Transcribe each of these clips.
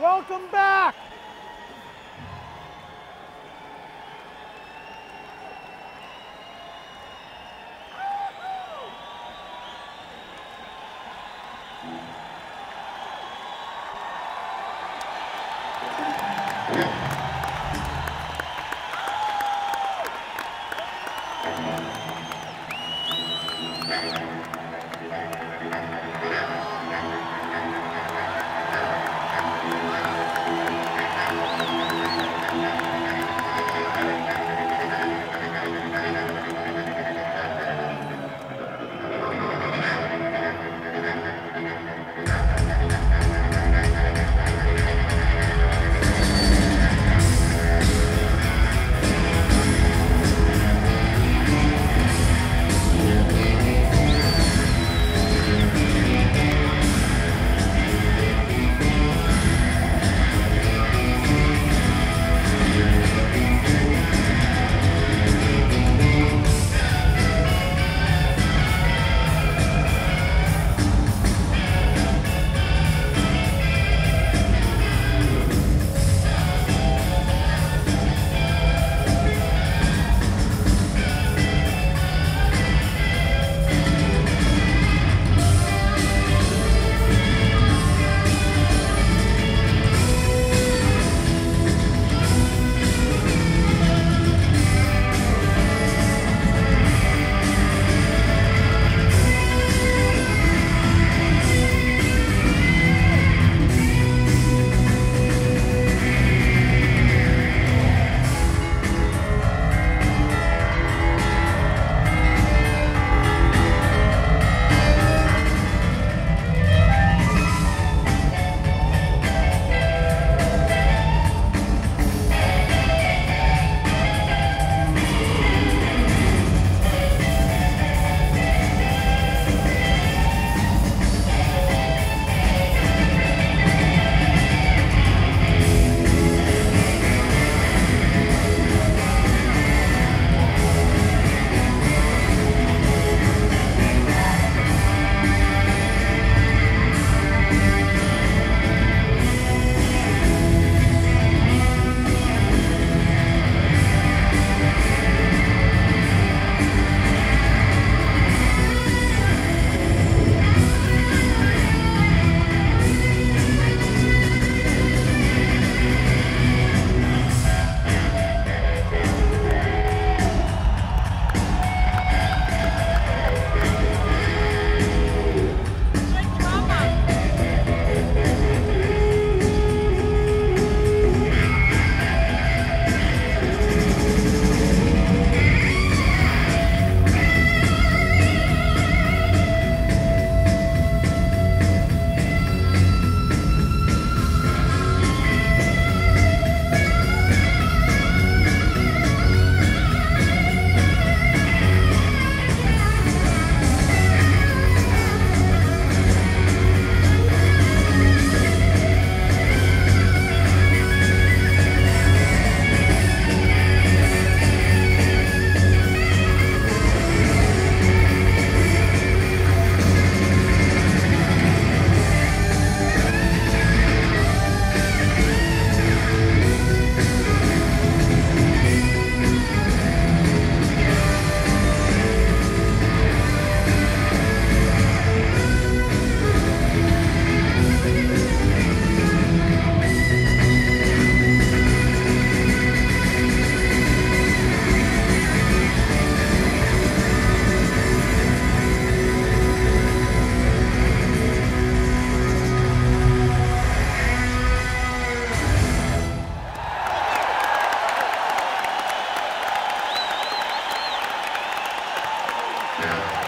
Welcome back. Yeah.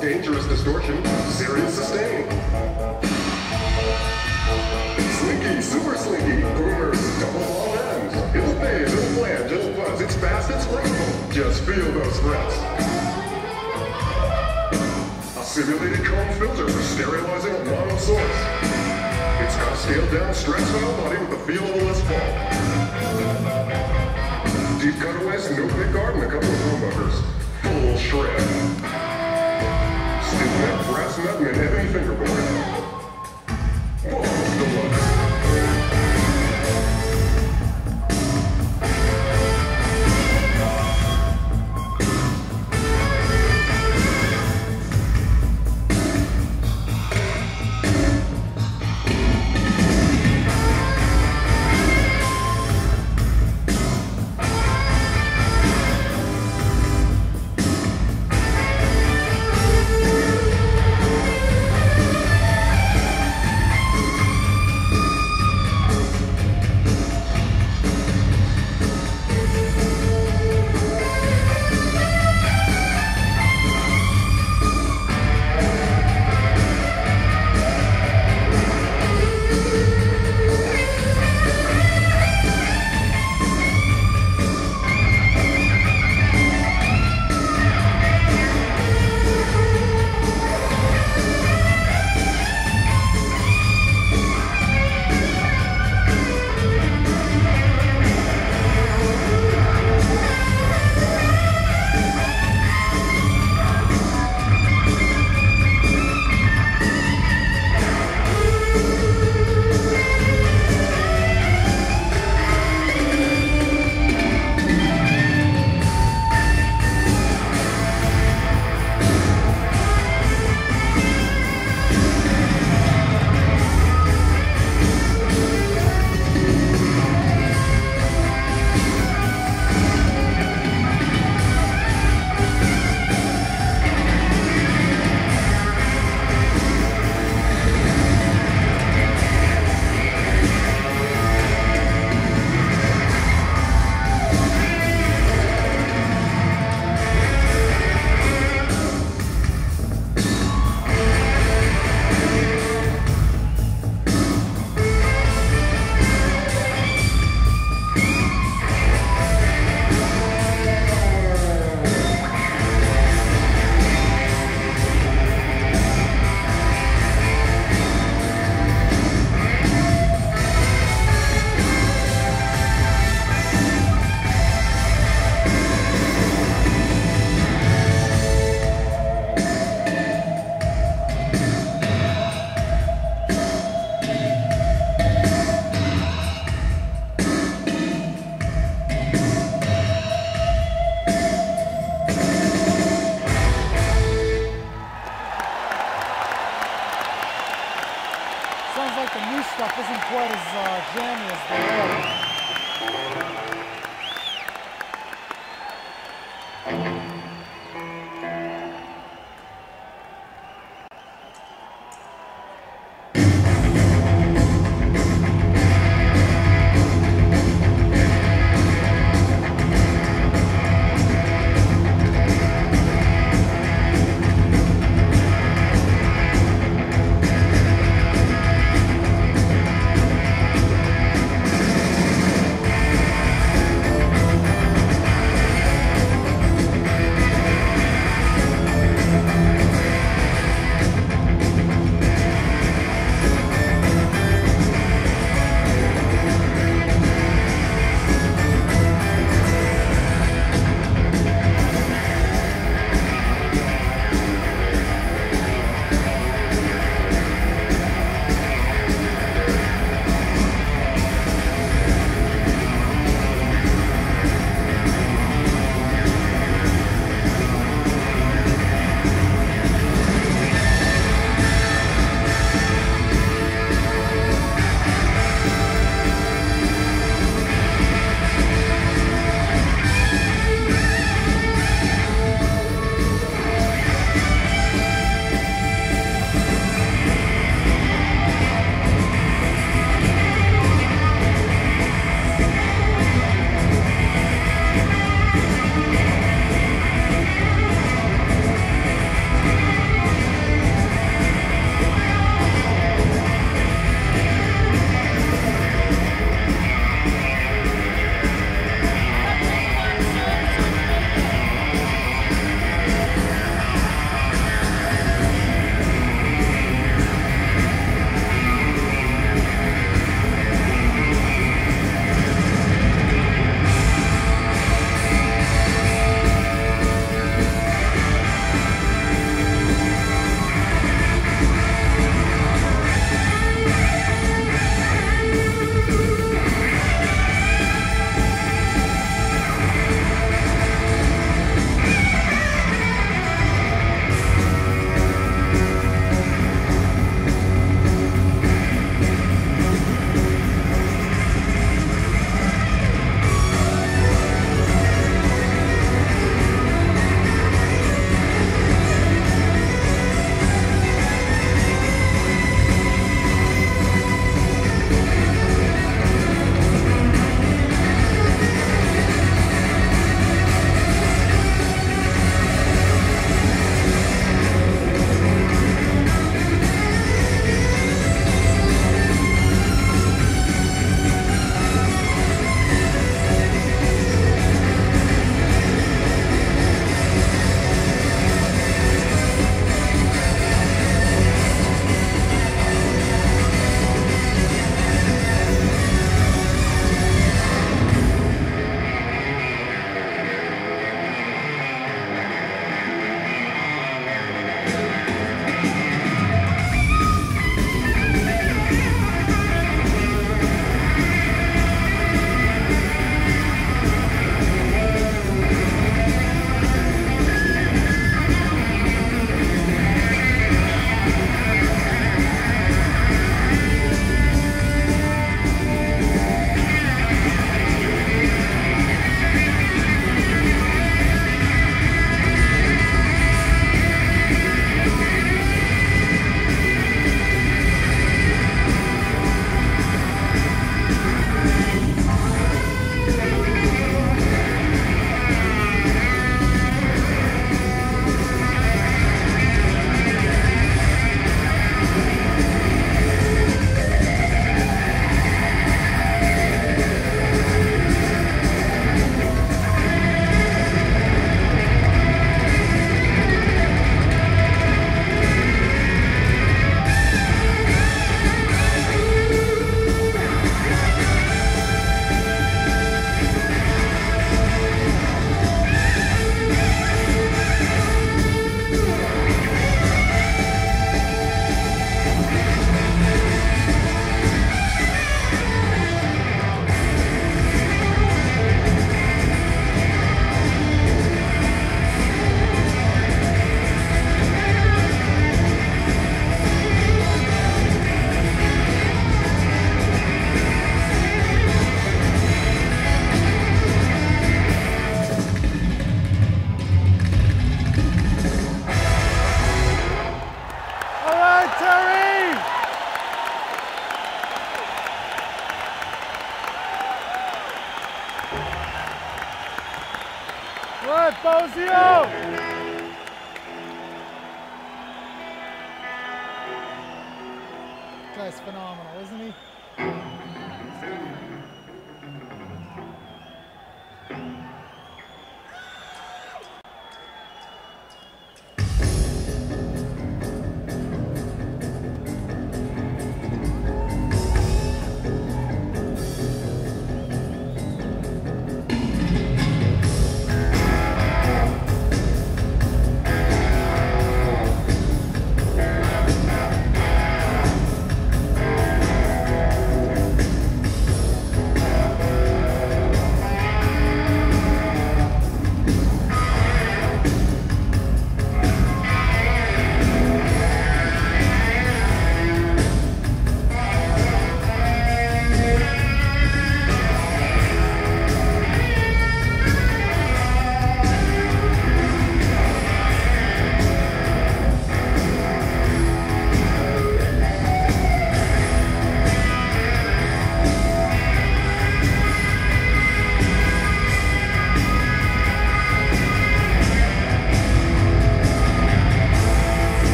Dangerous distortion. Serious sustain. Slinky, super slinky. Boomers, double ball ends. It'll phase, it'll flange, it'll buzz. It's fast, it's flexible. Just feel those frets. A simulated comb filter for stereoizing a mono source. It's got a scaled down Strat style body with the feel of a Les Paul. Deep cutaways, no big garden, a couple of humbuckers. Full shred. Steel neck, brass nut, and ebony fingerboard.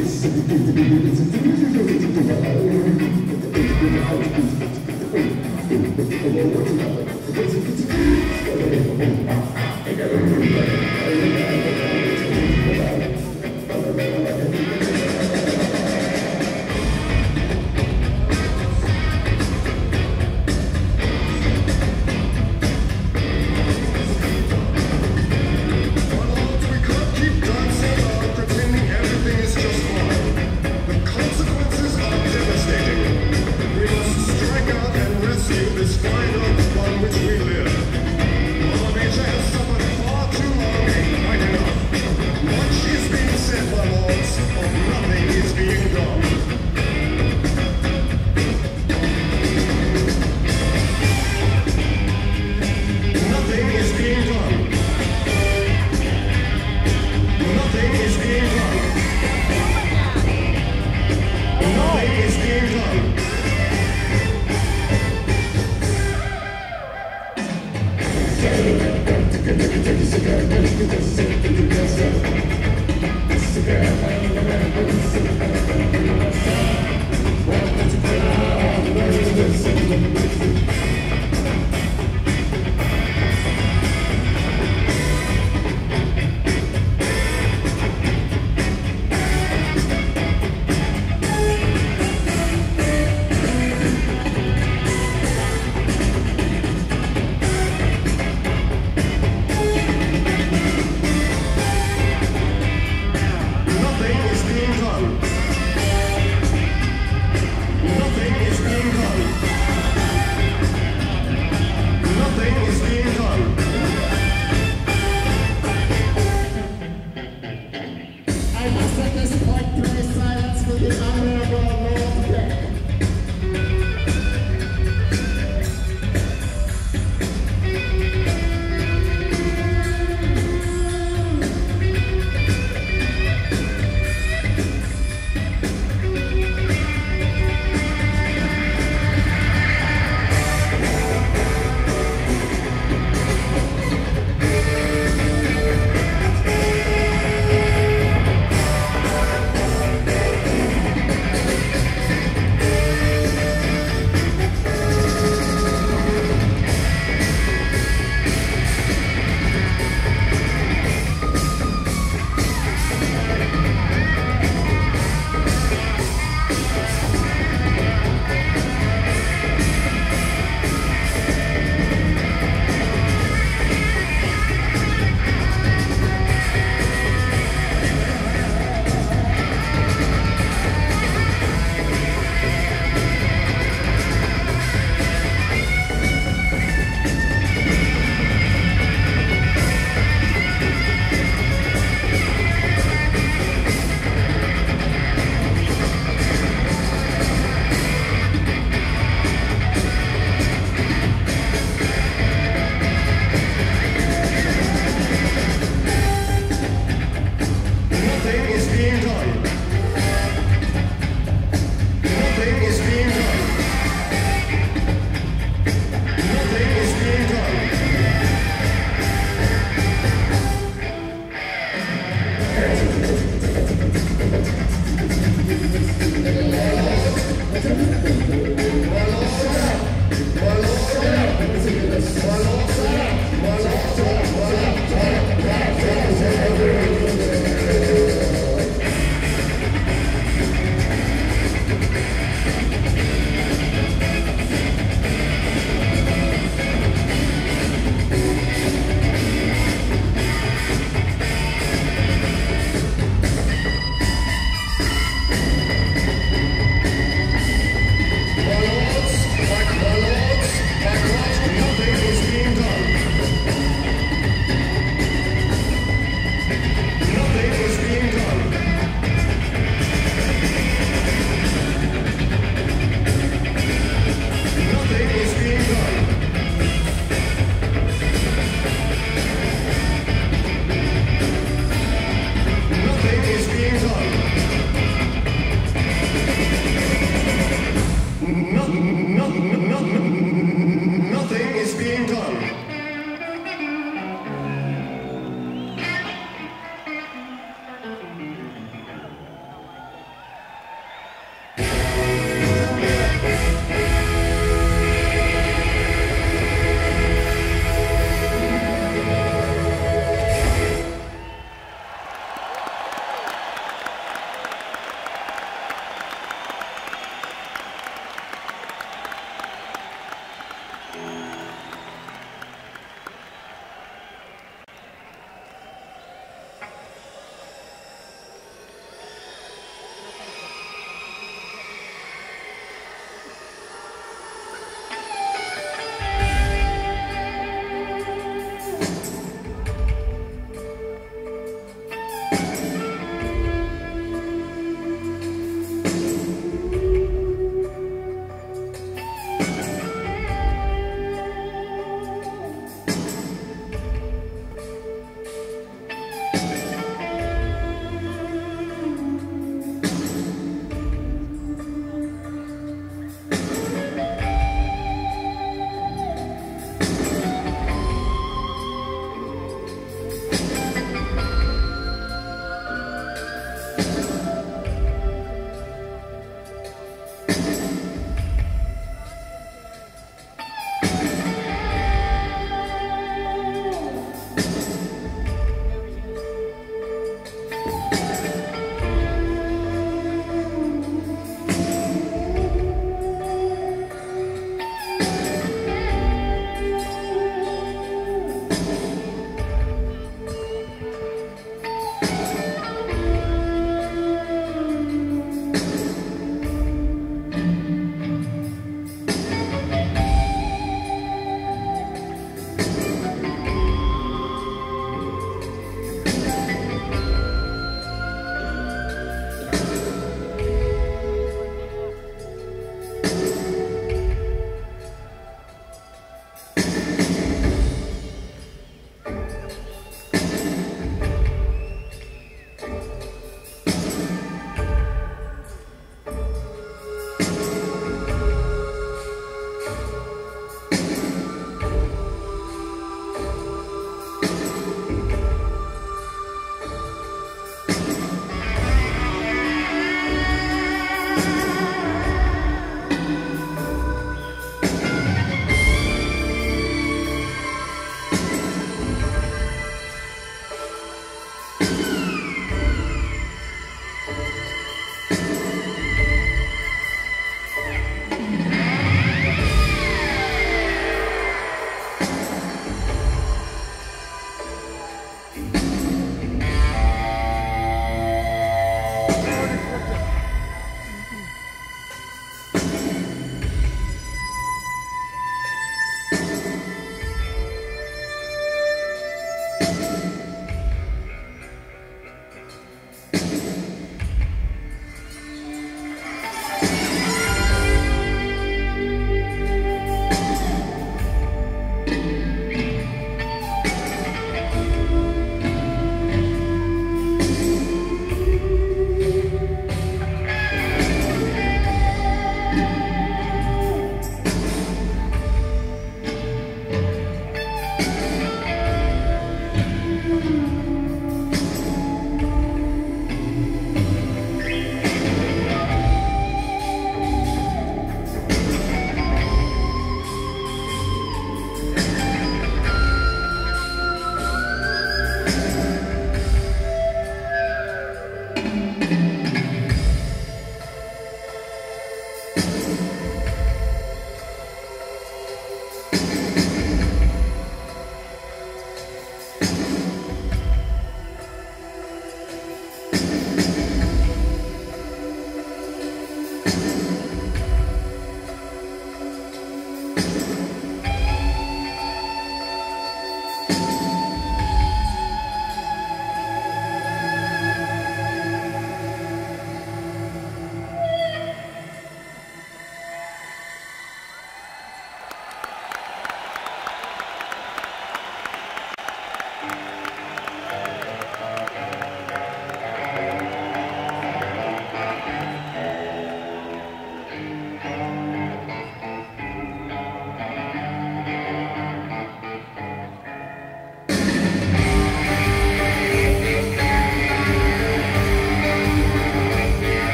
My